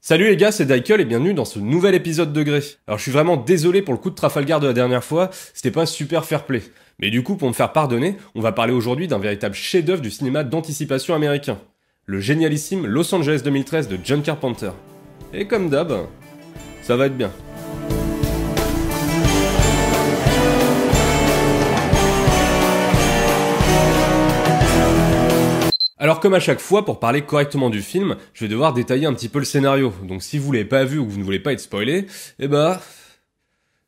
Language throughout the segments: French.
Salut les gars, c'est Daikel et bienvenue dans ce nouvel épisode de Grey. Alors je suis vraiment désolé pour le coup de Trafalgar de la dernière fois, c'était pas super fair play. Mais du coup, pour me faire pardonner, on va parler aujourd'hui d'un véritable chef-d'œuvre du cinéma d'anticipation américain. Le génialissime Los Angeles 2013 de John Carpenter. Et comme d'hab, ça va être bien. Alors comme à chaque fois, pour parler correctement du film, je vais devoir détailler un petit peu le scénario. Donc si vous l'avez pas vu ou que vous ne voulez pas être spoilé, eh bah...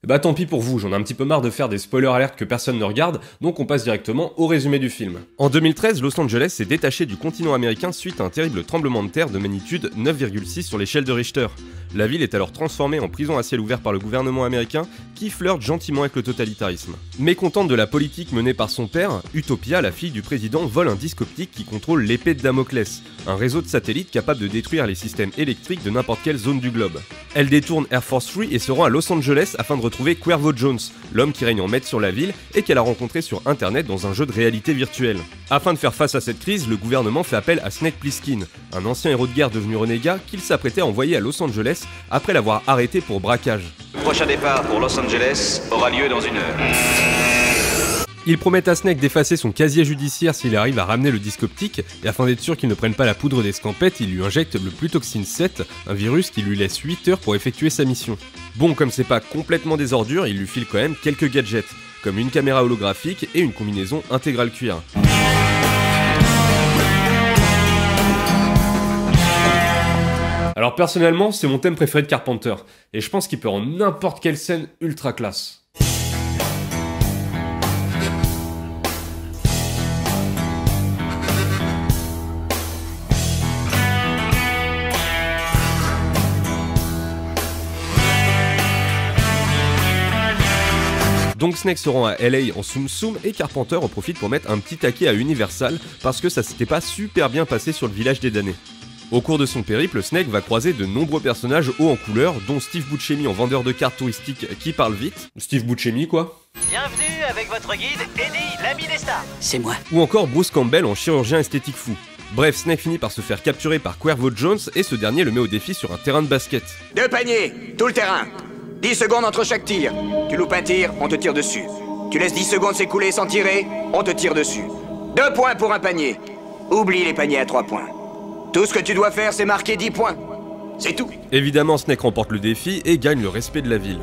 Bah tant pis pour vous, j'en ai un petit peu marre de faire des spoilers alertes que personne ne regarde, donc on passe directement au résumé du film. En 2013, Los Angeles s'est détaché du continent américain suite à un terrible tremblement de terre de magnitude 9,6 sur l'échelle de Richter. La ville est alors transformée en prison à ciel ouvert par le gouvernement américain qui flirte gentiment avec le totalitarisme. Mécontente de la politique menée par son père, Utopia, la fille du président, vole un disque optique qui contrôle l'épée de Damoclès, un réseau de satellites capable de détruire les systèmes électriques de n'importe quelle zone du globe. Elle détourne Air Force 3 et se rend à Los Angeles afin de retrouver Cuervo Jones, l'homme qui règne en maître sur la ville et qu'elle a rencontré sur internet dans un jeu de réalité virtuelle. Afin de faire face à cette crise, le gouvernement fait appel à Snake Plissken, un ancien héros de guerre devenu renégat qu'il s'apprêtait à envoyer à Los Angeles après l'avoir arrêté pour braquage. Prochain départ pour Los Angeles aura lieu dans une heure. Il promet à Snake d'effacer son casier judiciaire s'il arrive à ramener le disque optique, et afin d'être sûr qu'il ne prenne pas la poudre des scampettes, il lui injecte le Plutoxine 7, un virus qui lui laisse 8 heures pour effectuer sa mission. Bon, comme c'est pas complètement des ordures, il lui file quand même quelques gadgets, comme une caméra holographique et une combinaison intégrale cuir. Alors personnellement, c'est mon thème préféré de Carpenter, et je pense qu'il peut rendre n'importe quelle scène ultra classe. Donc Snake se rend à LA en Soum Soum et Carpenter en profite pour mettre un petit taquet à Universal parce que ça s'était pas super bien passé sur le village des damnés. Au cours de son périple, Snake va croiser de nombreux personnages hauts en couleur, dont Steve Buscemi en vendeur de cartes touristiques qui parle vite. Steve Buscemi quoi Bienvenue avec votre guide Eddie, l'ami des stars. C'est moi. Ou encore Bruce Campbell en chirurgien esthétique fou. Bref, Snake finit par se faire capturer par Cuervo Jones et ce dernier le met au défi sur un terrain de basket. Deux paniers, tout le terrain. 10 secondes entre chaque tir. Tu loupes un tir, on te tire dessus. Tu laisses 10 secondes s'écouler sans tirer, on te tire dessus. Deux points pour un panier. Oublie les paniers à 3 points. Tout ce que tu dois faire, c'est marquer 10 points. C'est tout. Évidemment, Snake remporte le défi et gagne le respect de la ville.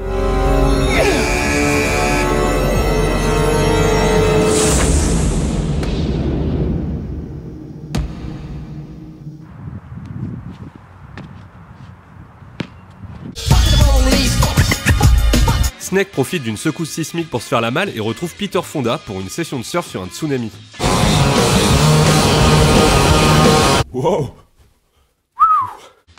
Snake profite d'une secousse sismique pour se faire la malle et retrouve Peter Fonda pour une session de surf sur un tsunami. Wow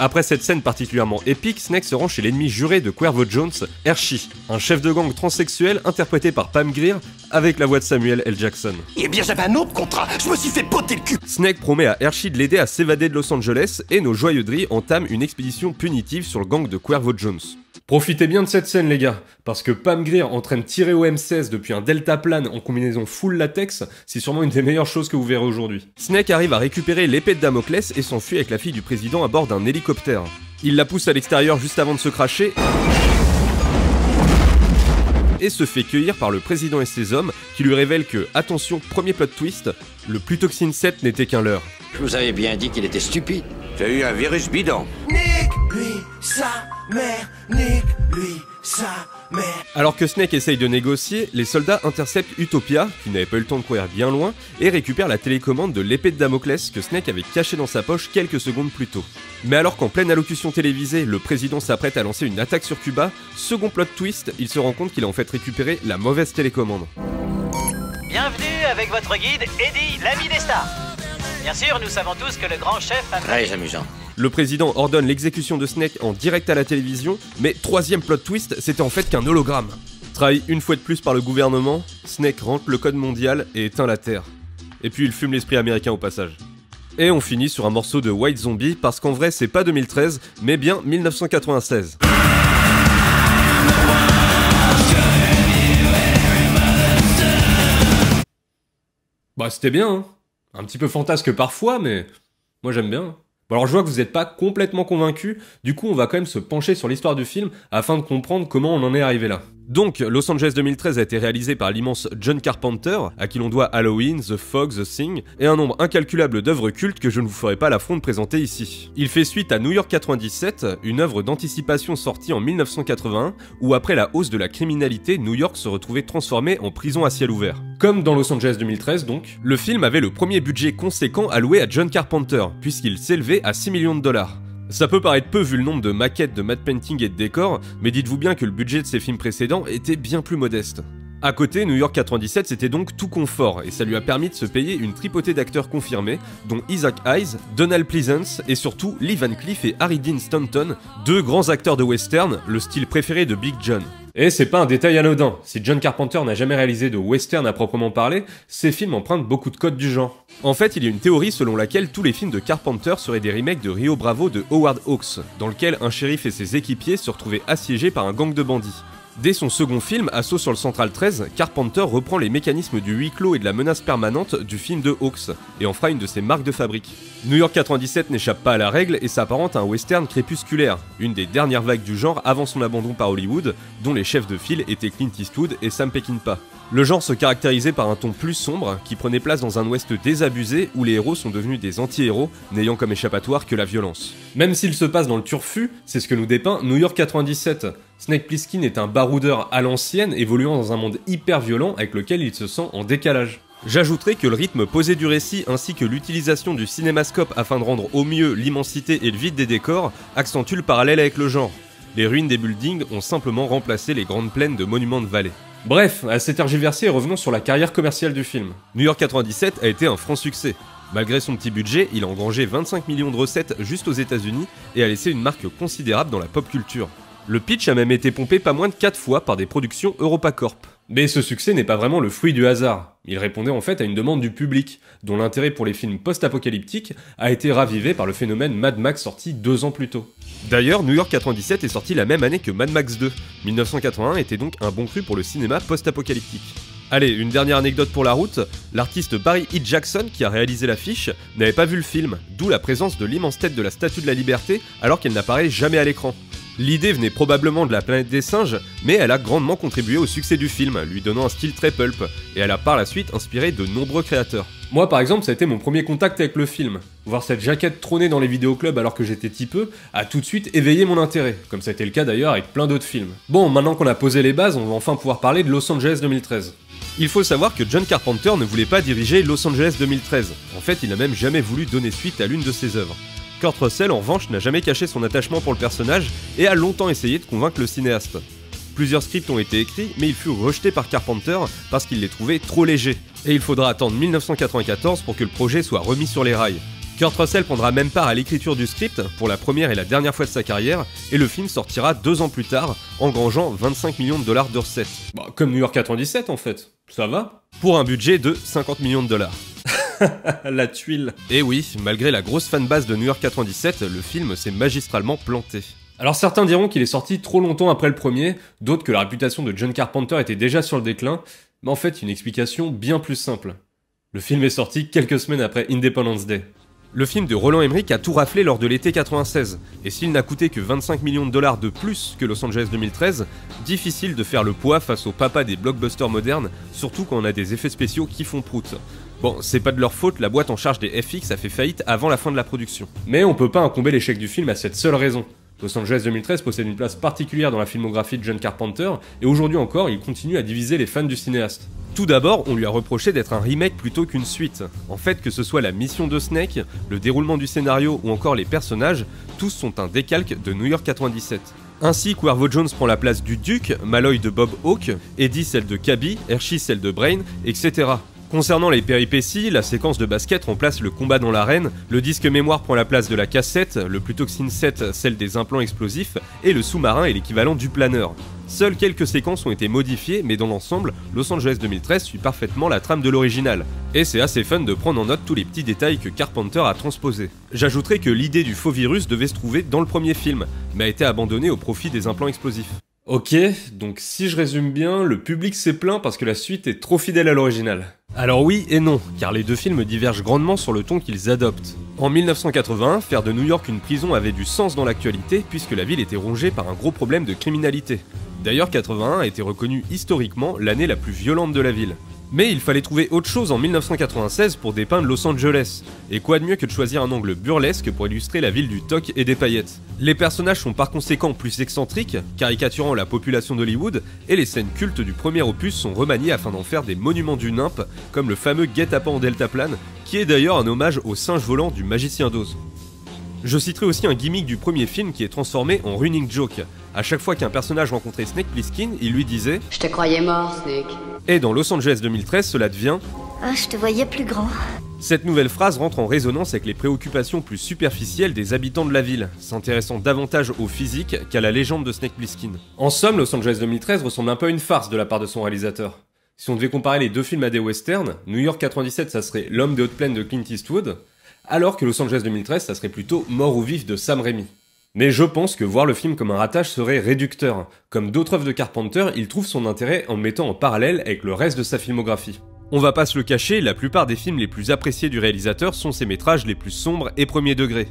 après cette scène particulièrement épique, Snake se rend chez l'ennemi juré de Cuervo Jones, Hershey, un chef de gang transsexuel interprété par Pam Grier avec la voix de Samuel L. Jackson. Eh bien, j'avais un autre contrat. Je me suis fait botter le cul. Snake promet à Hershey de l'aider à s'évader de Los Angeles et nos joyeux drilles entament une expédition punitive sur le gang de Cuervo Jones. Profitez bien de cette scène les gars, parce que Pam Grier en train de tirer au M16 depuis un deltaplane en combinaison full latex, c'est sûrement une des meilleures choses que vous verrez aujourd'hui. Snake arrive à récupérer l'épée de Damoclès et s'enfuit avec la fille du président à bord d'un hélicoptère. Il la pousse à l'extérieur juste avant de se cracher et se fait cueillir par le président et ses hommes qui lui révèlent que, attention, premier plot twist, le Plutoxine 7 n'était qu'un leurre. Je vous avais bien dit qu'il était stupide. T'as eu un virus bidon. Nique lui sa mère, nique lui sa mère. Alors que Snake essaye de négocier, les soldats interceptent Utopia, qui n'avait pas eu le temps de courir bien loin, et récupèrent la télécommande de l'épée de Damoclès que Snake avait cachée dans sa poche quelques secondes plus tôt. Mais alors qu'en pleine allocution télévisée, le président s'apprête à lancer une attaque sur Cuba, second plot twist, il se rend compte qu'il a en fait récupéré la mauvaise télécommande. Bienvenue avec votre guide Eddie, l'ami des stars. Bien sûr, nous savons tous que le grand chef a... Très amusant. Le président ordonne l'exécution de Snake en direct à la télévision, mais troisième plot twist, c'était en fait qu'un hologramme. Trahi une fois de plus par le gouvernement, Snake rentre le code mondial et éteint la Terre. Et puis il fume l'esprit américain au passage. Et on finit sur un morceau de White Zombie parce qu'en vrai c'est pas 2013, mais bien 1996. Bah c'était bien, hein. Un petit peu fantasque parfois, mais moi j'aime bien. Bon alors je vois que vous n'êtes pas complètement convaincu, du coup on va quand même se pencher sur l'histoire du film afin de comprendre comment on en est arrivé là. Donc, Los Angeles 2013 a été réalisé par l'immense John Carpenter, à qui l'on doit Halloween, The Fog, The Thing, et un nombre incalculable d'œuvres cultes que je ne vous ferai pas l'affront de présenter ici. Il fait suite à New York 97, une œuvre d'anticipation sortie en 1981, où après la hausse de la criminalité, New York se retrouvait transformé en prison à ciel ouvert. Comme dans Los Angeles 2013 donc, le film avait le premier budget conséquent alloué à John Carpenter, puisqu'il s'élevait à 6 millions de dollars. Ça peut paraître peu vu le nombre de maquettes, de matte painting et de décors, mais dites-vous bien que le budget de ses films précédents était bien plus modeste. À côté, New York 97 c'était donc tout confort, et ça lui a permis de se payer une tripotée d'acteurs confirmés, dont Isaac Hayes, Donald Pleasance et surtout Lee Van Cleef et Harry Dean Stanton, deux grands acteurs de western, le style préféré de Big John. Et c'est pas un détail anodin, si John Carpenter n'a jamais réalisé de western à proprement parler, ses films empruntent beaucoup de codes du genre. En fait, il y a une théorie selon laquelle tous les films de Carpenter seraient des remakes de Rio Bravo de Howard Hawks, dans lequel un shérif et ses équipiers se retrouvaient assiégés par un gang de bandits. Dès son second film, Assaut sur le Central 13, Carpenter reprend les mécanismes du huis clos et de la menace permanente du film de Hawks, et en fera une de ses marques de fabrique. New York 97 n'échappe pas à la règle et s'apparente à un western crépusculaire, une des dernières vagues du genre avant son abandon par Hollywood, dont les chefs de file étaient Clint Eastwood et Sam Peckinpah. Le genre se caractérisait par un ton plus sombre, qui prenait place dans un ouest désabusé où les héros sont devenus des anti-héros, n'ayant comme échappatoire que la violence. Même s'il se passe dans le turfu, c'est ce que nous dépeint New York 97. Snake Plissken est un baroudeur à l'ancienne, évoluant dans un monde hyper violent avec lequel il se sent en décalage. J'ajouterai que le rythme posé du récit ainsi que l'utilisation du cinémascope afin de rendre au mieux l'immensité et le vide des décors accentuent le parallèle avec le genre. Les ruines des buildings ont simplement remplacé les grandes plaines de monuments de vallée. Bref, à cet tergiversé, revenons sur la carrière commerciale du film. New York 97 a été un franc succès. Malgré son petit budget, il a engrangé 25 millions de recettes juste aux États-Unis et a laissé une marque considérable dans la pop culture. Le pitch a même été pompé pas moins de 4 fois par des productions EuropaCorp. Mais ce succès n'est pas vraiment le fruit du hasard. Il répondait en fait à une demande du public, dont l'intérêt pour les films post-apocalyptiques a été ravivé par le phénomène Mad Max sorti deux ans plus tôt. D'ailleurs, New York 97 est sorti la même année que Mad Max 2. 1981 était donc un bon cru pour le cinéma post-apocalyptique. Allez, une dernière anecdote pour la route. L'artiste Barry E. Jackson, qui a réalisé l'affiche, n'avait pas vu le film, d'où la présence de l'immense tête de la Statue de la Liberté alors qu'elle n'apparaît jamais à l'écran. L'idée venait probablement de la planète des singes, mais elle a grandement contribué au succès du film, lui donnant un style très pulp, et elle a par la suite inspiré de nombreux créateurs. Moi par exemple, ça a été mon premier contact avec le film. Voir cette jaquette trôner dans les vidéoclubs alors que j'étais peu a tout de suite éveillé mon intérêt, comme ça a été le cas d'ailleurs avec plein d'autres films. Bon, maintenant qu'on a posé les bases, on va enfin pouvoir parler de Los Angeles 2013. Il faut savoir que John Carpenter ne voulait pas diriger Los Angeles 2013. En fait, il n'a même jamais voulu donner suite à l'une de ses œuvres. Kurt Russell, en revanche, n'a jamais caché son attachement pour le personnage et a longtemps essayé de convaincre le cinéaste. Plusieurs scripts ont été écrits, mais ils furent rejetés par Carpenter parce qu'il les trouvait trop légers. Et il faudra attendre 1994 pour que le projet soit remis sur les rails. Kurt Russell prendra même part à l'écriture du script pour la première et la dernière fois de sa carrière, et le film sortira deux ans plus tard, engrangeant 25 millions de dollars de recettes. Bah, comme New York 97 en fait, ça va Pour un budget de 50 millions de dollars. la tuile. Et oui, malgré la grosse fanbase de New York 97, le film s'est magistralement planté. Alors certains diront qu'il est sorti trop longtemps après le premier, d'autres que la réputation de John Carpenter était déjà sur le déclin, mais en fait une explication bien plus simple. Le film est sorti quelques semaines après Independence Day. Le film de Roland Emmerich a tout raflé lors de l'été 96, et s'il n'a coûté que 25 millions de dollars de plus que Los Angeles 2013, difficile de faire le poids face au papa des blockbusters modernes, surtout quand on a des effets spéciaux qui font prout. Bon, c'est pas de leur faute, la boîte en charge des FX a fait faillite avant la fin de la production. Mais on peut pas incomber l'échec du film à cette seule raison. Los Angeles 2013 possède une place particulière dans la filmographie de John Carpenter, et aujourd'hui encore, il continue à diviser les fans du cinéaste. Tout d'abord, on lui a reproché d'être un remake plutôt qu'une suite. En fait, que ce soit la mission de Snake, le déroulement du scénario ou encore les personnages, tous sont un décalque de New York 97. Ainsi, Cuervo Jones prend la place du Duke, Malloy de Bob Hawke, Eddie celle de Cabby, Hershey celle de Brain, etc. Concernant les péripéties, la séquence de basket remplace le combat dans l'arène, le disque mémoire prend la place de la cassette, le Plutoxin 7 celle des implants explosifs, et le sous-marin est l'équivalent du planeur. Seules quelques séquences ont été modifiées, mais dans l'ensemble, Los Angeles 2013 suit parfaitement la trame de l'original. Et c'est assez fun de prendre en note tous les petits détails que Carpenter a transposés. J'ajouterai que l'idée du faux virus devait se trouver dans le premier film, mais a été abandonnée au profit des implants explosifs. Ok, donc si je résume bien, le public s'est plaint parce que la suite est trop fidèle à l'original. Alors oui et non, car les deux films divergent grandement sur le ton qu'ils adoptent. En 1981, faire de New York une prison avait du sens dans l'actualité puisque la ville était rongée par un gros problème de criminalité. D'ailleurs, 81 a été reconnu historiquement l'année la plus violente de la ville. Mais il fallait trouver autre chose en 1996 pour dépeindre Los Angeles. Et quoi de mieux que de choisir un angle burlesque pour illustrer la ville du toc et des paillettes. Les personnages sont par conséquent plus excentriques, caricaturant la population d'Hollywood, et les scènes cultes du premier opus sont remaniées afin d'en faire des monuments du nimp, comme le fameux guet-apens en deltaplane, qui est d'ailleurs un hommage au singe volant du magicien d'Oz. Je citerai aussi un gimmick du premier film qui est transformé en running joke. À chaque fois qu'un personnage rencontrait Snake Plissken, il lui disait Je te croyais mort, Snake. Et dans Los Angeles 2013, cela devient Ah, je te voyais plus grand. Cette nouvelle phrase rentre en résonance avec les préoccupations plus superficielles des habitants de la ville, s'intéressant davantage au physique qu'à la légende de Snake Plissken. En somme, Los Angeles 2013 ressemble un peu à une farce de la part de son réalisateur. Si on devait comparer les deux films à des westerns, New York 97 ça serait L'homme des hautes plaines de Clint Eastwood, alors que Los Angeles 2013 ça serait plutôt Mort ou vif de Sam Raimi. Mais je pense que voir le film comme un ratage serait réducteur. Comme d'autres œuvres de Carpenter, il trouve son intérêt en le mettant en parallèle avec le reste de sa filmographie. On va pas se le cacher, la plupart des films les plus appréciés du réalisateur sont ses métrages les plus sombres et premier degré.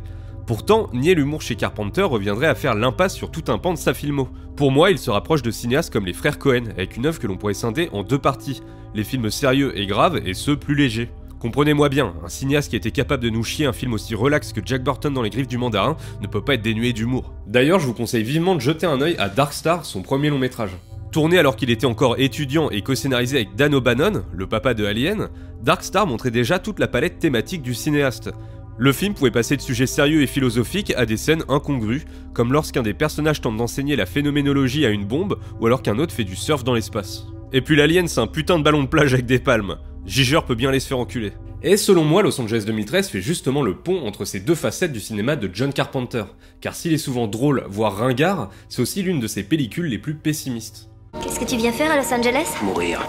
Pourtant, nier l'humour chez Carpenter reviendrait à faire l'impasse sur tout un pan de sa filmo. Pour moi, il se rapproche de cinéastes comme les frères Cohen, avec une œuvre que l'on pourrait scinder en deux parties, les films sérieux et graves et ceux plus légers. Comprenez-moi bien, un cinéaste qui était capable de nous chier un film aussi relax que Jack Burton dans les griffes du mandarin ne peut pas être dénué d'humour. D'ailleurs, je vous conseille vivement de jeter un œil à Dark Star, son premier long métrage. Tourné alors qu'il était encore étudiant et co-scénarisé avec Dan O'Bannon, le papa de Alien, Dark Star montrait déjà toute la palette thématique du cinéaste. Le film pouvait passer de sujets sérieux et philosophiques à des scènes incongrues, comme lorsqu'un des personnages tente d'enseigner la phénoménologie à une bombe, ou alors qu'un autre fait du surf dans l'espace. Et puis l'Alien c'est un putain de ballon de plage avec des palmes. Giger peut bien les se faire enculer. Et selon moi, Los Angeles 2013 fait justement le pont entre ces deux facettes du cinéma de John Carpenter. Car s'il est souvent drôle, voire ringard, c'est aussi l'une de ses pellicules les plus pessimistes. Qu'est-ce que tu viens faire à Los Angeles? Mourir.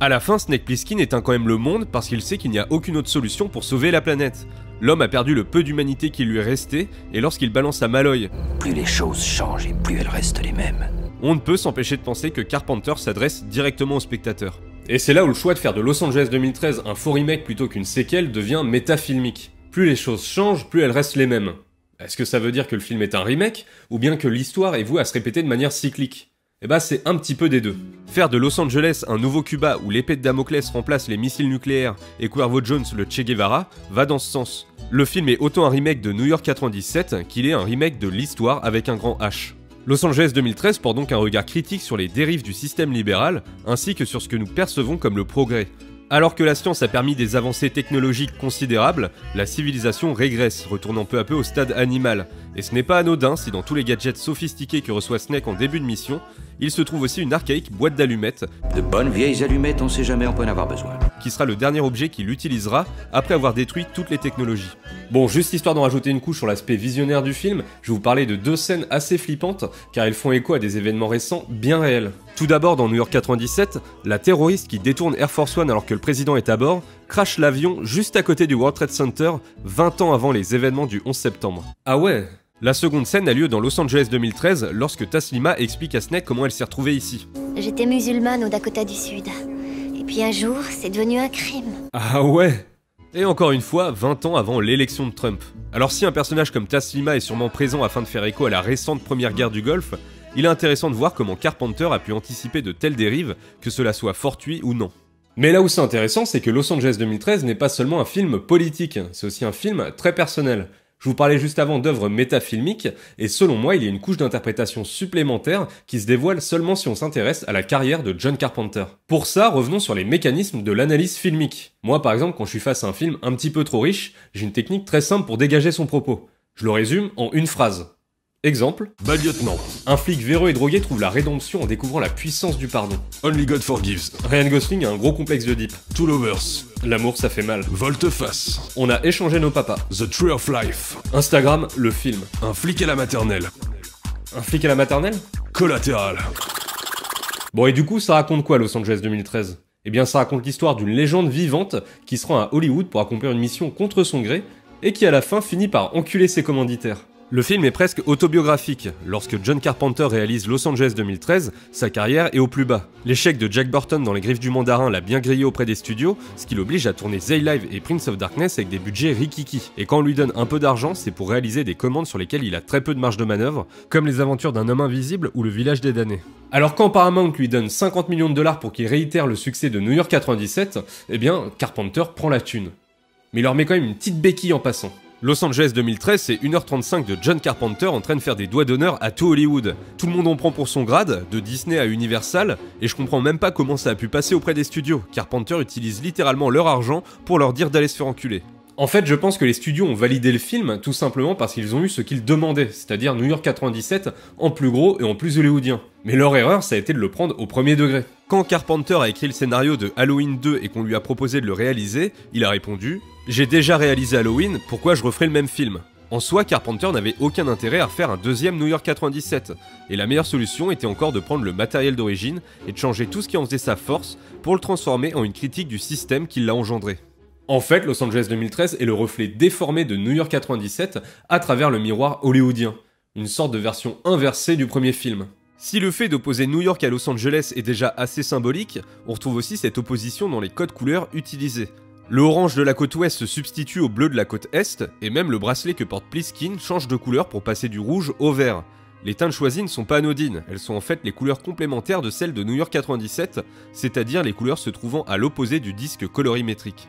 À la fin, Snake Plissken éteint quand même le monde parce qu'il sait qu'il n'y a aucune autre solution pour sauver la planète. L'homme a perdu le peu d'humanité qui lui est resté, et lorsqu'il balance à Malloy, Plus les choses changent et plus elles restent les mêmes. on ne peut s'empêcher de penser que Carpenter s'adresse directement au spectateur. Et c'est là où le choix de faire de Los Angeles 2013 un faux remake plutôt qu'une séquelle devient métafilmique. Plus les choses changent, plus elles restent les mêmes. Est-ce que ça veut dire que le film est un remake, ou bien que l'histoire est vouée à se répéter de manière cyclique? Eh bah c'est un petit peu des deux. Faire de Los Angeles un nouveau Cuba où l'épée de Damoclès remplace les missiles nucléaires et Cuervo Jones le Che Guevara va dans ce sens. Le film est autant un remake de New York 97 qu'il est un remake de l'histoire avec un grand H. Los Angeles 2013 porte donc un regard critique sur les dérives du système libéral, ainsi que sur ce que nous percevons comme le progrès. Alors que la science a permis des avancées technologiques considérables, la civilisation régresse, retournant peu à peu au stade animal. Et ce n'est pas anodin si dans tous les gadgets sophistiqués que reçoit Snake en début de mission, il se trouve aussi une archaïque boîte d'allumettes, De bonnes vieilles allumettes, on sait jamais, on peut en avoir besoin. qui sera le dernier objet qu'il utilisera après avoir détruit toutes les technologies. Bon, juste histoire d'en rajouter une couche sur l'aspect visionnaire du film, je vais vous parler de deux scènes assez flippantes, car elles font écho à des événements récents bien réels. Tout d'abord, dans New York 97, la terroriste qui détourne Air Force One alors que le président est à bord, crache l'avion juste à côté du World Trade Center, 20 ans avant les événements du 11 septembre. Ah ouais? La seconde scène a lieu dans Los Angeles 2013 lorsque Taslima explique à Snake comment elle s'est retrouvée ici. J'étais musulmane au Dakota du Sud. Et puis un jour, c'est devenu un crime. Ah ouais Et encore une fois, 20 ans avant l'élection de Trump. Alors si un personnage comme Taslima est sûrement présent afin de faire écho à la récente première guerre du Golfe, il est intéressant de voir comment Carpenter a pu anticiper de telles dérives, que cela soit fortuit ou non. Mais là où c'est intéressant, c'est que Los Angeles 2013 n'est pas seulement un film politique, c'est aussi un film très personnel. Je vous parlais juste avant d'œuvres métafilmiques, et selon moi, il y a une couche d'interprétation supplémentaire qui se dévoile seulement si on s'intéresse à la carrière de John Carpenter. Pour ça, revenons sur les mécanismes de l'analyse filmique. Moi, par exemple, quand je suis face à un film un petit peu trop riche, j'ai une technique très simple pour dégager son propos. Je le résume en une phrase. Exemple, Bad Lieutenant. un flic véreux et drogué trouve la rédemption en découvrant la puissance du pardon. Only God Forgives. Ryan Gosling a un gros complexe de deep. Two Lovers. L'amour, ça fait mal. Volte-face. On a échangé nos papas. The Tree of Life. Instagram, le film. Un flic à la maternelle. Un flic à la maternelle? Collatéral. Bon, et du coup, ça raconte quoi Los Angeles 2013 Eh bien, ça raconte l'histoire d'une légende vivante qui se rend à Hollywood pour accomplir une mission contre son gré et qui à la fin finit par enculer ses commanditaires. Le film est presque autobiographique. Lorsque John Carpenter réalise Los Angeles 2013, sa carrière est au plus bas. L'échec de Jack Burton dans Les Griffes du Mandarin l'a bien grillé auprès des studios, ce qui l'oblige à tourner Zay Live et Prince of Darkness avec des budgets rikiki. Et quand on lui donne un peu d'argent, c'est pour réaliser des commandes sur lesquelles il a très peu de marge de manœuvre, comme Les Aventures d'un homme invisible ou Le Village des damnés. Alors quand Paramount lui donne 50 millions de dollars pour qu'il réitère le succès de New York 97, eh bien Carpenter prend la thune. Mais il leur met quand même une petite béquille en passant. Los Angeles 2013, c'est 1h35 de John Carpenter en train de faire des doigts d'honneur à tout Hollywood. Tout le monde en prend pour son grade, de Disney à Universal, et je comprends même pas comment ça a pu passer auprès des studios. Carpenter utilise littéralement leur argent pour leur dire d'aller se faire enculer. En fait, je pense que les studios ont validé le film tout simplement parce qu'ils ont eu ce qu'ils demandaient, c'est-à-dire New York 97 en plus gros et en plus hollywoodien. Mais leur erreur, ça a été de le prendre au premier degré. Quand Carpenter a écrit le scénario de Halloween 2 et qu'on lui a proposé de le réaliser, il a répondu J'ai déjà réalisé Halloween, pourquoi je referai le même film? En soi, Carpenter n'avait aucun intérêt à refaire un deuxième New York 97, et la meilleure solution était encore de prendre le matériel d'origine et de changer tout ce qui en faisait sa force pour le transformer en une critique du système qui l'a engendré. En fait, Los Angeles 2013 est le reflet déformé de New York 97 à travers le miroir hollywoodien, une sorte de version inversée du premier film. Si le fait d'opposer New York à Los Angeles est déjà assez symbolique, on retrouve aussi cette opposition dans les codes couleurs utilisés. Le orange de la côte ouest se substitue au bleu de la côte est, et même le bracelet que porte Pliskin change de couleur pour passer du rouge au vert. Les teintes choisies ne sont pas anodines, elles sont en fait les couleurs complémentaires de celles de New York 97, c'est-à-dire les couleurs se trouvant à l'opposé du disque colorimétrique.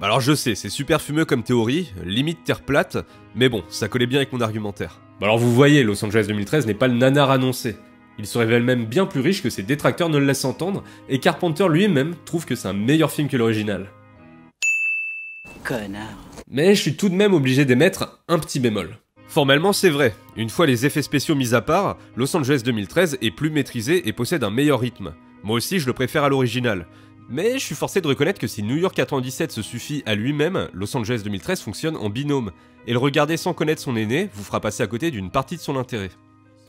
Bah alors je sais, c'est super fumeux comme théorie, limite terre plate, mais bon, ça collait bien avec mon argumentaire. Bah alors vous voyez, Los Angeles 2013 n'est pas le nanar annoncé. Il se révèle même bien plus riche que ses détracteurs ne le laissent entendre, et Carpenter lui-même trouve que c'est un meilleur film que l'original. Connard. Mais je suis tout de même obligé d'émettre un petit bémol. Formellement, c'est vrai. Une fois les effets spéciaux mis à part, Los Angeles 2013 est plus maîtrisé et possède un meilleur rythme. Moi aussi, je le préfère à l'original. Mais je suis forcé de reconnaître que si New York 97 se suffit à lui-même, Los Angeles 2013 fonctionne en binôme. Et le regarder sans connaître son aîné vous fera passer à côté d'une partie de son intérêt.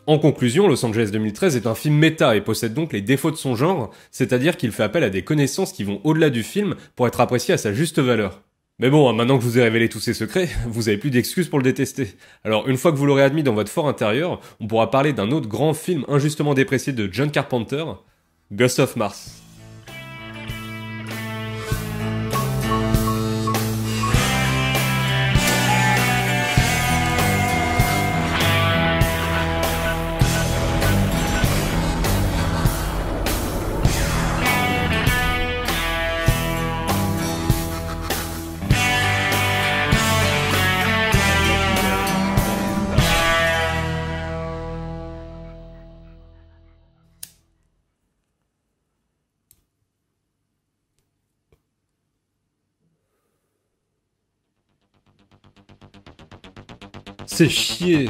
En conclusion, Los Angeles 2013 est un film méta et possède donc les défauts de son genre, c'est-à-dire qu'il fait appel à des connaissances qui vont au-delà du film pour être apprécié à sa juste valeur. Mais bon, maintenant que je vous ai révélé tous ces secrets, vous avez plus d'excuses pour le détester. Alors une fois que vous l'aurez admis dans votre fort intérieur, on pourra parler d'un autre grand film injustement déprécié de John Carpenter, Ghost of Mars. C'est chier.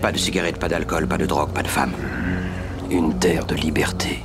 Pas de cigarettes, pas d'alcool, pas de drogue, pas de femmes. Une terre de liberté.